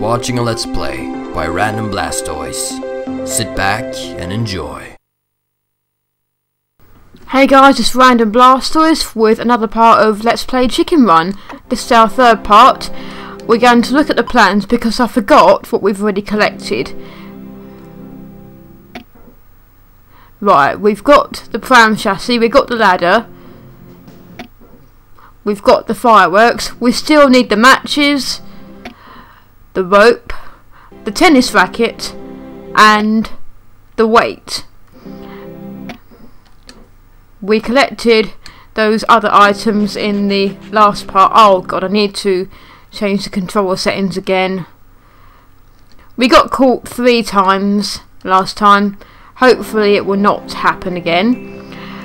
watching a Let's Play by Random Blastoise. Sit back and enjoy. Hey guys, it's Random Blastoise with another part of Let's Play Chicken Run. This is our third part. We're going to look at the plans because I forgot what we've already collected. Right, we've got the pram chassis, we've got the ladder, we've got the fireworks, we still need the matches, the rope, the tennis racket, and the weight. We collected those other items in the last part. Oh god, I need to change the controller settings again. We got caught three times last time. Hopefully it will not happen again.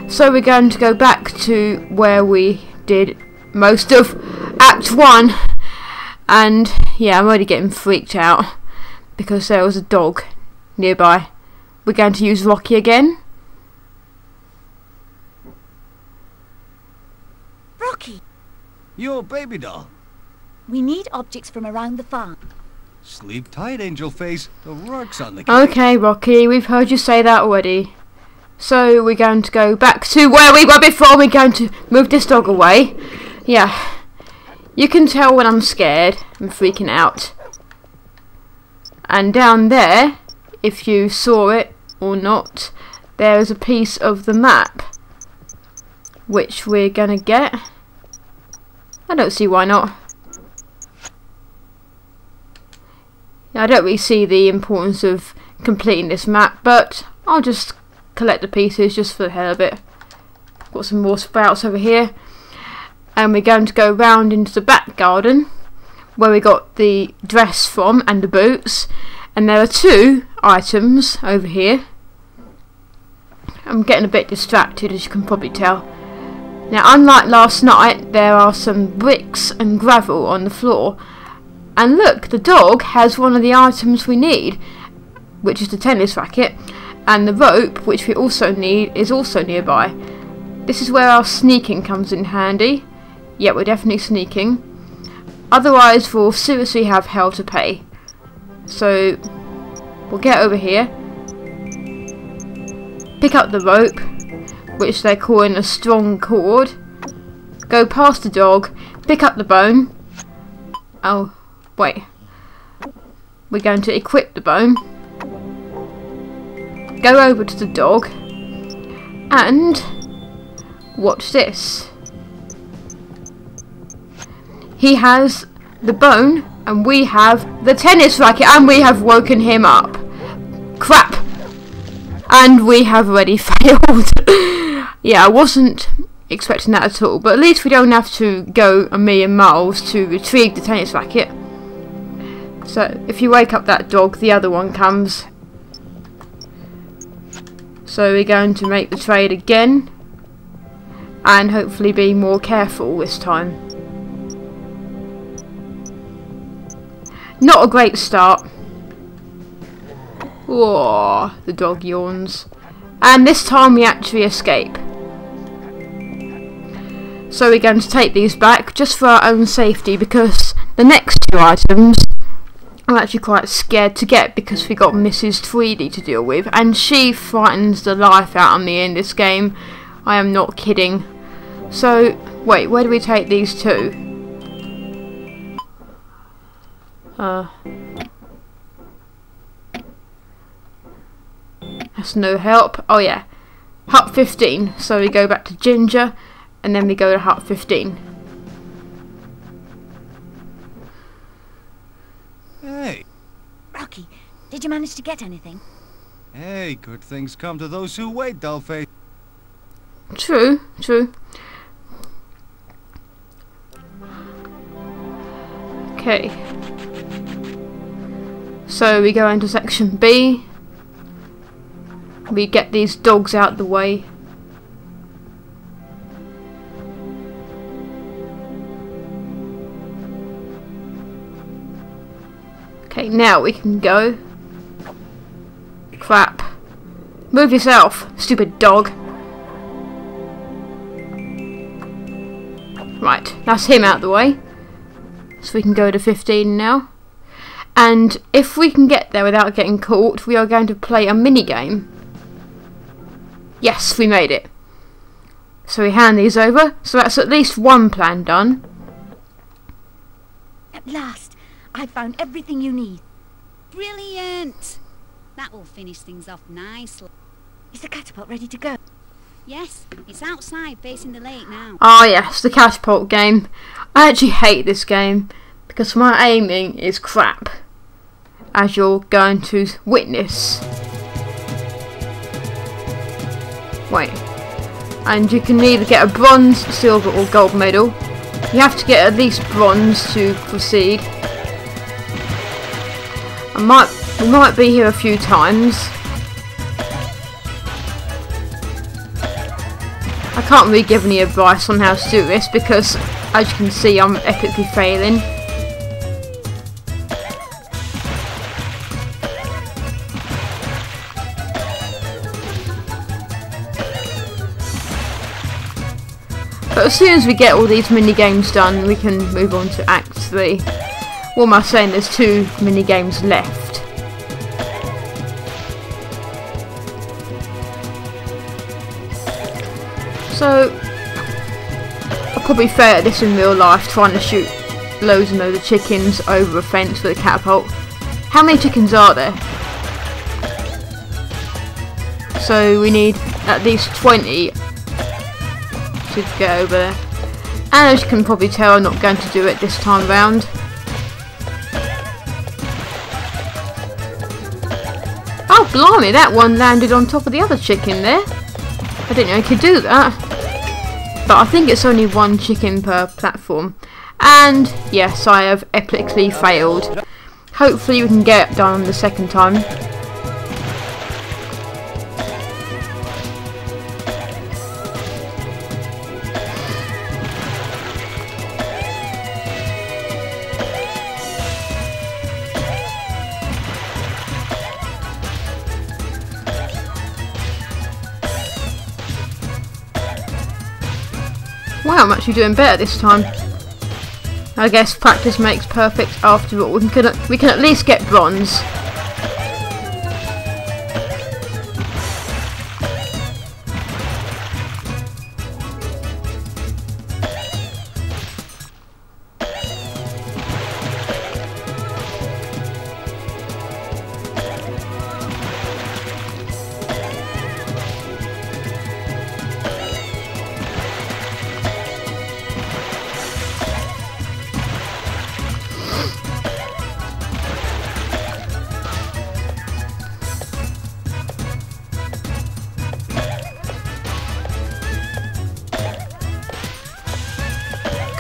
So we're going to go back to where we did most of Act 1 and yeah, I'm already getting freaked out because there was a dog nearby. We're going to use Rocky again. Rocky, Your baby doll. we need objects from around the farm. Sleep tight, Angel Face. The work's on the case. Okay, Rocky, we've heard you say that already. So we're going to go back to where we were before. We're going to move this dog away. Yeah, you can tell when I'm scared. I'm freaking out. And down there, if you saw it or not, there is a piece of the map, which we're gonna get. I don't see why not. I don't really see the importance of completing this map, but I'll just collect the pieces just for the hell of it. Got some more sprouts over here. And we're going to go round into the back garden where we got the dress from and the boots. And there are two items over here. I'm getting a bit distracted as you can probably tell. Now unlike last night, there are some bricks and gravel on the floor. And look, the dog has one of the items we need, which is the tennis racket, and the rope, which we also need, is also nearby. This is where our sneaking comes in handy. Yeah, we're definitely sneaking. Otherwise, we'll seriously have hell to pay. So, we'll get over here, pick up the rope, which they're calling a strong cord, go past the dog, pick up the bone. Oh, wait. We're going to equip the bone, go over to the dog, and watch this. He has the bone, and we have the tennis racket, and we have woken him up. Crap! And we have already failed. yeah, I wasn't expecting that at all, but at least we don't have to go a million miles to retrieve the tennis racket. So, if you wake up that dog, the other one comes. So we're going to make the trade again, and hopefully be more careful this time. Not a great start. Oh, the dog yawns. And this time we actually escape. So we're going to take these back just for our own safety because the next two items I'm actually quite scared to get because we got Mrs. Tweedy to deal with and she frightens the life out of me in this game. I am not kidding. So, wait, where do we take these two? Uh, that's no help. Oh yeah, Hut 15. So we go back to Ginger, and then we go to Hut 15. Hey, Rocky, did you manage to get anything? hey, good things come to those who wait, Dollface. True, true. Okay. So we go into section B. We get these dogs out the way. Okay, now we can go. Crap. Move yourself, stupid dog. Right, that's him out the way. So we can go to 15 now. And if we can get there without getting caught, we are going to play a mini game. Yes, we made it. So we hand these over. So that's at least one plan done. At last, I found everything you need. Brilliant! That will finish things off nicely. Is the catapult ready to go? Yes, it's outside facing the lake now. Ah yes, the catapult game. I actually hate this game because my aiming is crap. As you're going to witness. Wait. And you can either get a bronze, silver or gold medal. You have to get at least bronze to proceed. I might we might be here a few times. I can't really give any advice on how to do this because as you can see I'm epically failing. As soon as we get all these mini games done we can move on to Act 3. What am I saying? There's two mini games left. So, I'll probably fail at this in real life, trying to shoot loads and loads of chickens over a fence with a catapult. How many chickens are there? So we need at least 20 to get over there. And as you can probably tell, I'm not going to do it this time round. Oh, blimey, that one landed on top of the other chicken there. I didn't know you could do that. But I think it's only one chicken per platform. And yes, I have epically failed. Hopefully we can get it done the second time. Wow, I'm actually doing better this time. I guess practice makes perfect after all. We can, we can at least get bronze.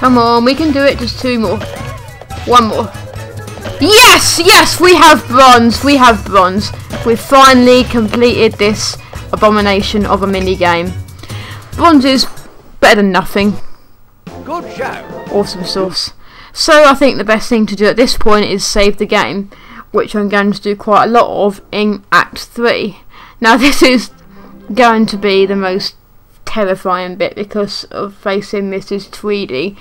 Come on, we can do it. Just two more. One more. Yes! Yes! We have bronze. We have bronze. We've finally completed this abomination of a mini game. Bronze is better than nothing. Good show. Awesome sauce. So I think the best thing to do at this point is save the game, which I'm going to do quite a lot of in Act 3. Now this is going to be the most terrifying bit because of facing Mrs. Tweedy.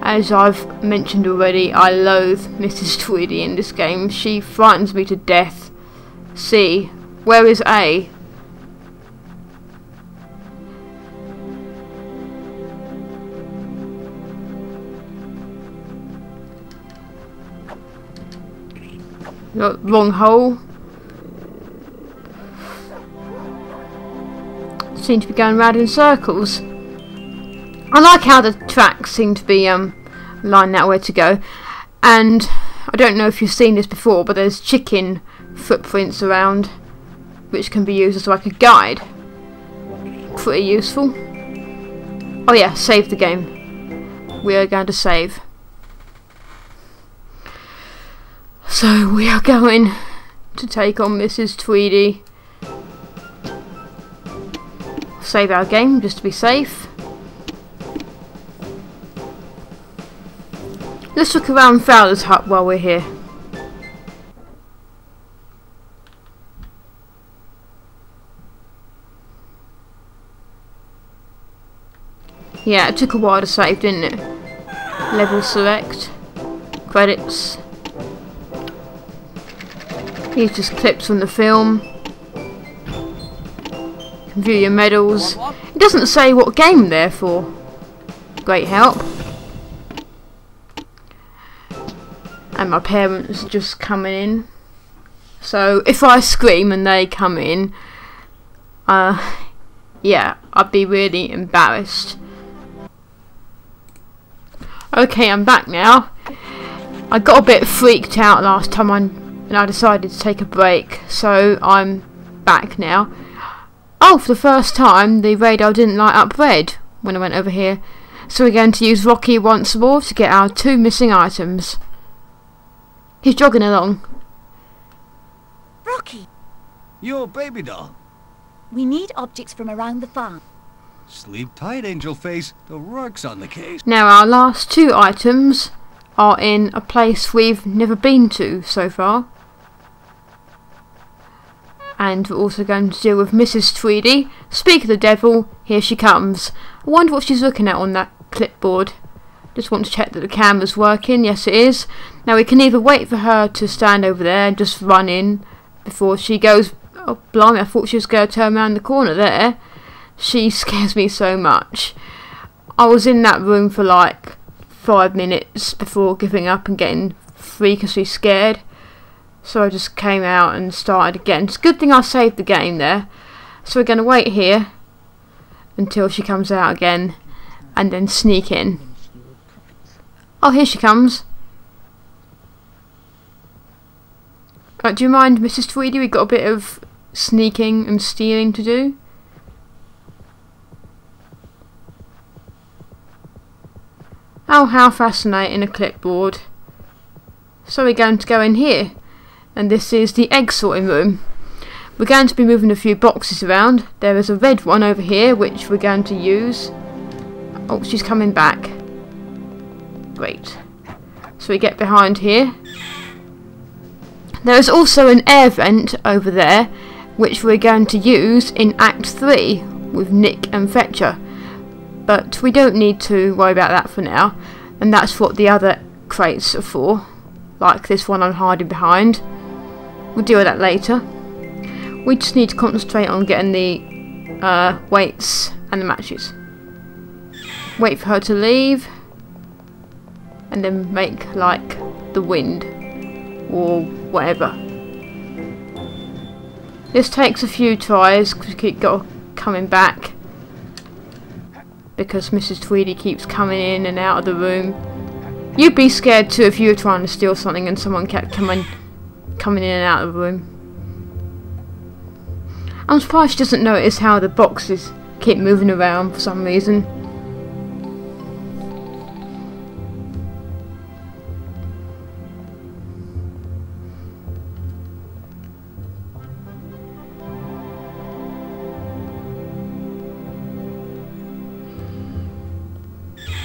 As I've mentioned already, I loathe Mrs. Tweedy in this game. She frightens me to death. C. Where is A? Wrong hole. Seem to be going round in circles. I like how the tracks seem to be um lined out where to go. And I don't know if you've seen this before, but there's chicken footprints around which can be used as like a guide. Pretty useful. Oh yeah, save the game. We are going to save. So we are going to take on Mrs. Tweedy. Save our game just to be safe. Let's look around Fowler's hut while we're here. Yeah, it took a while to save, didn't it? Level select. Credits. These just clips from the film. View your medals. It doesn't say what game they're for. Great help. And my parents just coming in. So if I scream and they come in, uh, yeah, I'd be really embarrassed. Okay, I'm back now. I got a bit freaked out last time I, and I decided to take a break, so I'm back now. Oh, for the first time, the radar didn't light up red when I went over here. So we're going to use Rocky once more to get our two missing items. He's jogging along. Rocky, Your baby doll. we need objects from around the farm. Sleep tight, Angel Face. The rug's on the case. Now our last two items are in a place we've never been to so far. And we're also going to deal with Mrs. Tweedy. Speak of the devil, here she comes. I wonder what she's looking at on that clipboard. Just want to check that the camera's working. Yes, it is. Now we can either wait for her to stand over there and just run in before she goes. Oh, blimey, I thought she was going to turn around the corner there. She scares me so much. I was in that room for like five minutes before giving up and getting freakishly scared. So I just came out and started again. It's a good thing I saved the game there. So we're going to wait here until she comes out again and then sneak in. Oh, here she comes. Do you mind, Mrs. Tweedy? We've got a bit of sneaking and stealing to do. Oh, how fascinating a clipboard. So we're going to go in here. And this is the egg sorting room. We're going to be moving a few boxes around. There is a red one over here, which we're going to use. Oh, she's coming back. Great. So we get behind here. There is also an air vent over there, which we're going to use in Act 3 with Nick and Fetcher. But we don't need to worry about that for now. And that's what the other crates are for. Like this one I'm hiding behind. We'll deal with that later. We just need to concentrate on getting the uh, weights and the matches. Wait for her to leave. And then make like the wind. Or whatever. This takes a few tries because we keep coming back because Mrs. Tweedy keeps coming in and out of the room. You'd be scared too if you were trying to steal something and someone kept coming coming in and out of the room. I'm surprised she doesn't notice how the boxes keep moving around for some reason.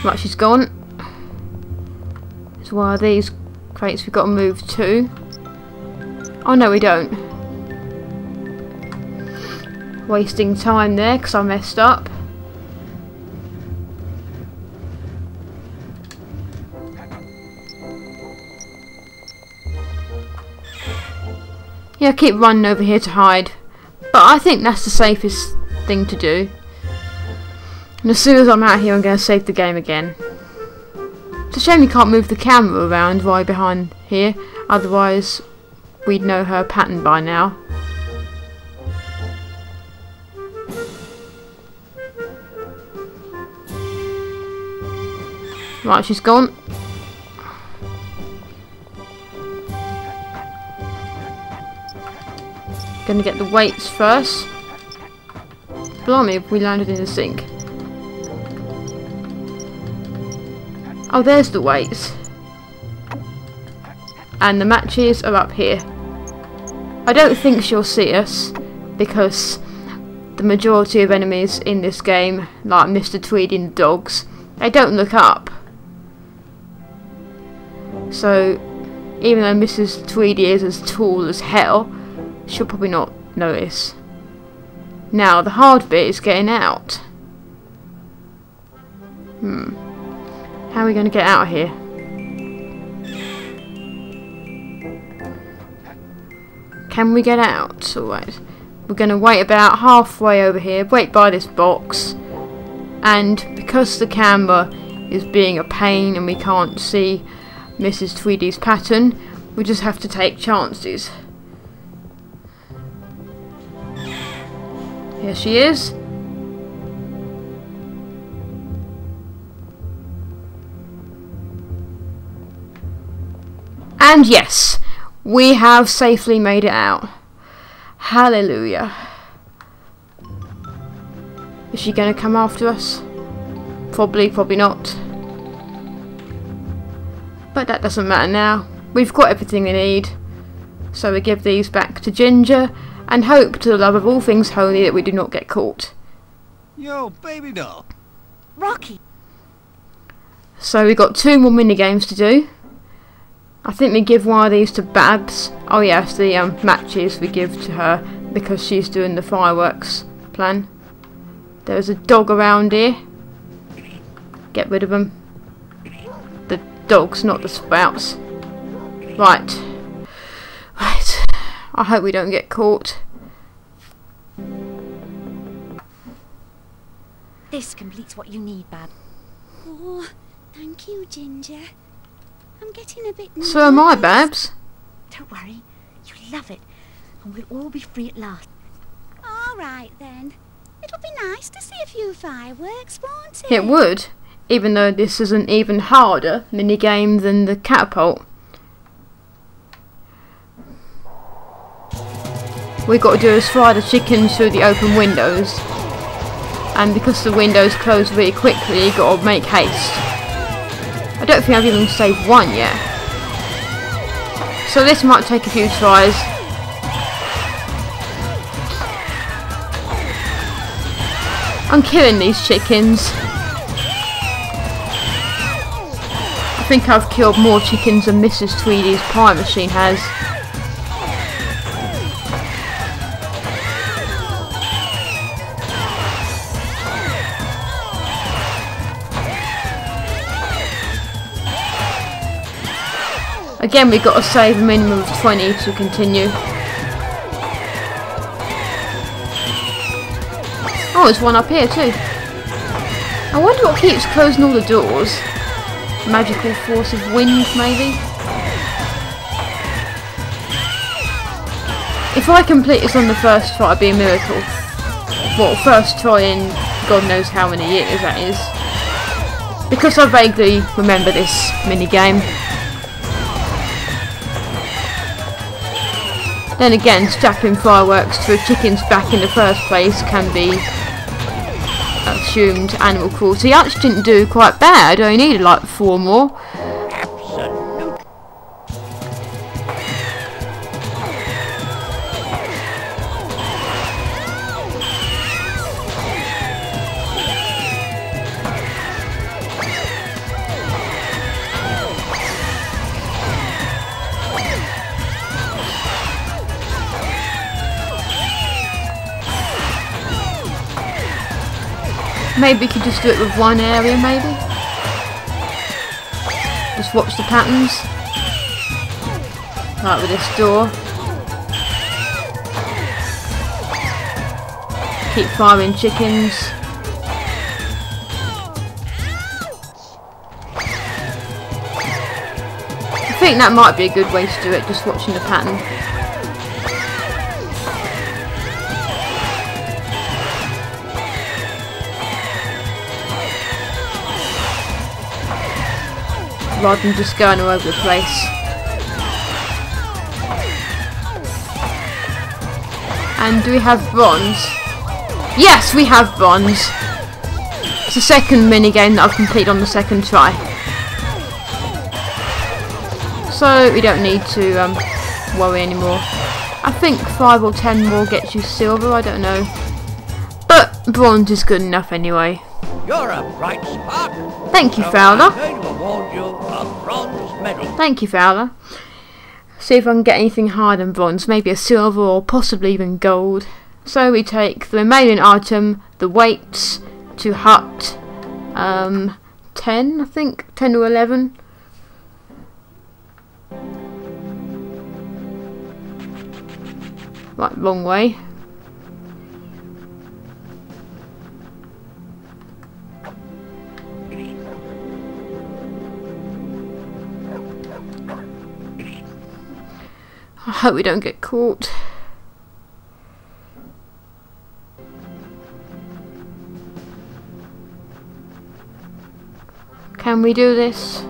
Right, she's gone. So one of these crates we've got to move to. Oh no, we don't. Wasting time there because I messed up. Yeah, I keep running over here to hide. But I think that's the safest thing to do. And as soon as I'm out here, I'm going to save the game again. It's a shame you can't move the camera around right behind here. Otherwise, we'd know her pattern by now. Right, she's gone. Gonna get the weights first. Blimey, we landed in the sink. Oh, there's the weights. And the matches are up here. I don't think she'll see us because the majority of enemies in this game, like Mr. Tweedy and the dogs, they don't look up. So, even though Mrs. Tweedy is as tall as hell, she'll probably not notice. Now, the hard bit is getting out. Hmm. How are we going to get out of here? Can we get out? Alright. We're going to wait about halfway over here, wait by this box. And because the camera is being a pain and we can't see Mrs. Tweedy's pattern, we just have to take chances. Here she is. And yes, we have safely made it out. Hallelujah. Is she going to come after us? Probably, probably not. But that doesn't matter now. We've got everything we need. So we give these back to Ginger and hope to the love of all things holy that we do not get caught. Yo, baby doll. Rocky, So we've got two more mini games to do. I think we give one of these to Babs. Oh yes, the um, matches we give to her because she's doing the fireworks plan. There's a dog around here. Get rid of him. The dogs, not the sprouts. Right. Right. I hope we don't get caught. this completes what you need, Bab. Oh, thank you, Ginger. I'm getting a bit nervous. So am I. Babs. Don't worry, You'll love it, and we'll all be free at last. All right, then. It'll be nice to see a few fireworks, won't it? It would, even though this is an even harder mini game than the catapult. we got to do is fry the chickens through the open windows. And because the windows close really quickly, you got to make haste. I don't think I've even saved one yet. So this might take a few tries. I'm killing these chickens. I think I've killed more chickens than Mrs. Tweedy's pie machine has. Again, we've got to save a minimum of 20 to continue. Oh, there's one up here too. I wonder what keeps closing all the doors. Magical force of wind, maybe? If I complete this on the first try, it'd be a miracle. Well, first try in God knows how many years that is. Because I vaguely remember this mini Then again, strapping fireworks to a chicken's back in the first place can be assumed animal cruelty. I actually didn't do quite bad, I only needed like four more. Maybe we could just do it with one area, maybe? Just watch the patterns. Like with this door. Keep firing chickens. I think that might be a good way to do it, just watching the pattern. Rather than just going all over the place. And do we have bronze? Yes, we have bronze. It's the second mini game that I've completed on the second try. So we don't need to um, worry anymore. I think 5 or 10 more gets you silver, I don't know. But bronze is good enough anyway. You're a bright spark. Thank you, So Fowler. I'm going to award you a bronze medal. Thank you, Fowler. See if I can get anything higher than bronze, maybe a silver or possibly even gold. So we take the remaining item, the weights, to hut um, 10, I think, 10 or 11. Right, wrong way. I hope we don't get caught. Can we do this?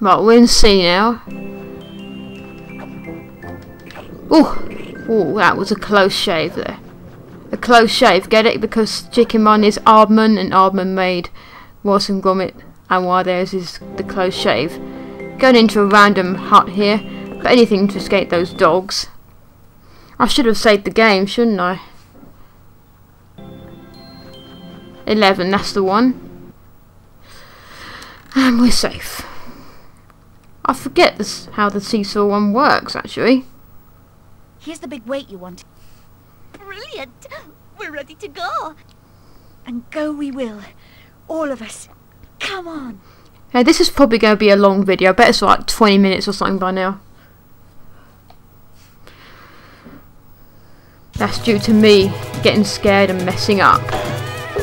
Right, we're in C now. Oh, oh, that was a close shave there. A close shave, get it? Because Chicken Run is Aardman and Aardman made and Gromit and theirs is the close shave. Going into a random hut here, but anything to escape those dogs. I should have saved the game, shouldn't I? 11, that's the one. And we're safe. I forget this, how the seesaw one works, actually. Here's the big weight you wanted. Brilliant. We're ready to go. And go we will. All of us. Come on. This is probably going to be a long video. I bet it's like 20 minutes or something by now. That's due to me getting scared and messing up.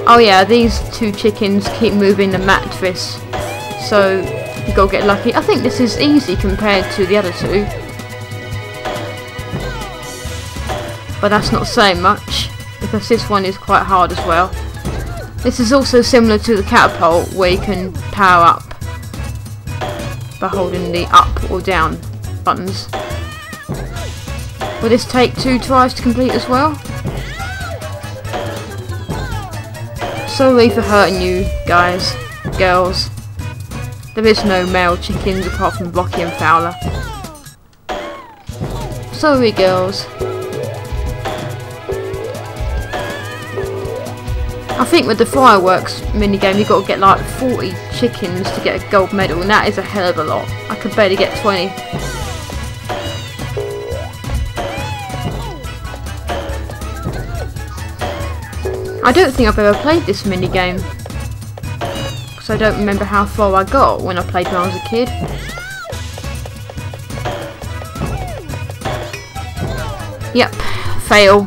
Oh yeah, these two chickens keep moving the mattress. So, you gotta get lucky. I think this is easy compared to the other two. But that's not saying much, because this one is quite hard as well. This is also similar to the catapult, where you can power up by holding the up or down buttons. Will this take two tries to complete as well? Sorry for hurting you guys, girls. There is no male chickens apart from Rocky and Fowler. Sorry girls. I think with the fireworks minigame you've got to get like 40 chickens to get a gold medal and that is a hell of a lot. I could barely get 20. I don't think I've ever played this minigame. Because I don't remember how far I got when I played when I was a kid. Yep, fail.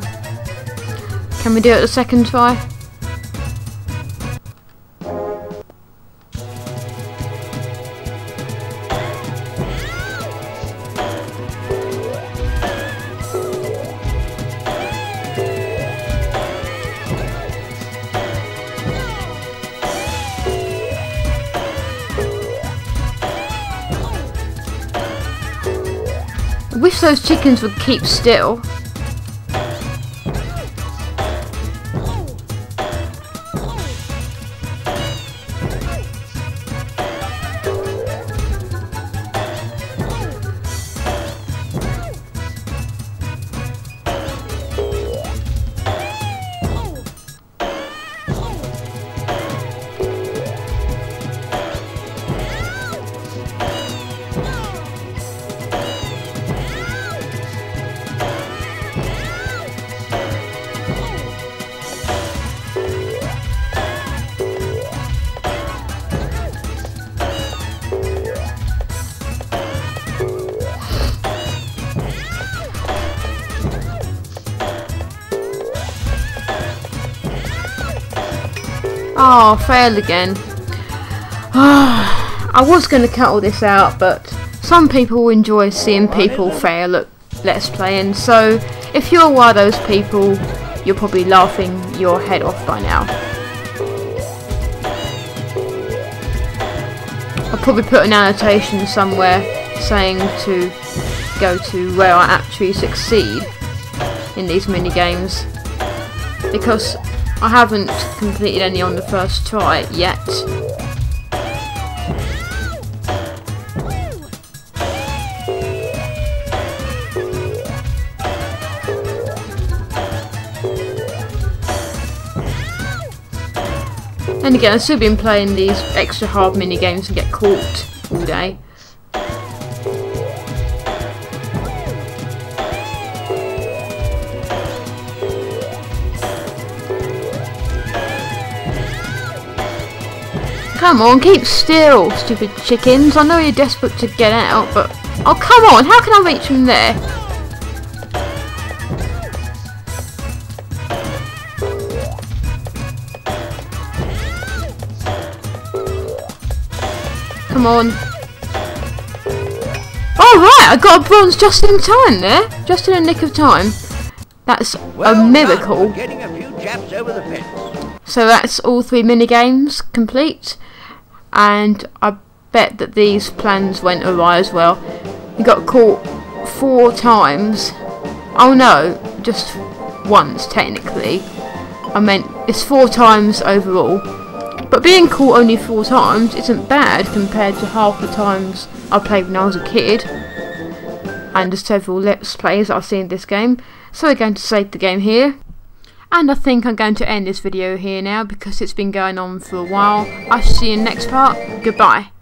Can we do it the second try? Wish those chickens would keep still. Oh, failed again. I was going to cut all this out, but some people enjoy seeing people fail at Let's Playing, so if you're one of those people, you're probably laughing your head off by now. I'll probably put an annotation somewhere saying to go to where I actually succeed in these mini games because I haven't completed any on the first try yet. And again, I've still been playing these extra hard mini games and get caught all day. Come on, keep still, stupid chickens. I know you're desperate to get out, but... Oh, come on, how can I reach from there? Come on. Alright, I got a bronze just in time there. Just in a nick of time. That's Well a miracle. a few chaps over the fence. So that's all three mini games complete, and I bet that these plans went awry as well. We got caught four times. Oh no, just once technically. I meant it's four times overall. But being caught only four times isn't bad compared to half the times I played when I was a kid. And the several let's plays I've seen this game. So we're going to save the game here. And I think I'm going to end this video here now because it's been going on for a while. I'll see you in the next part. Goodbye.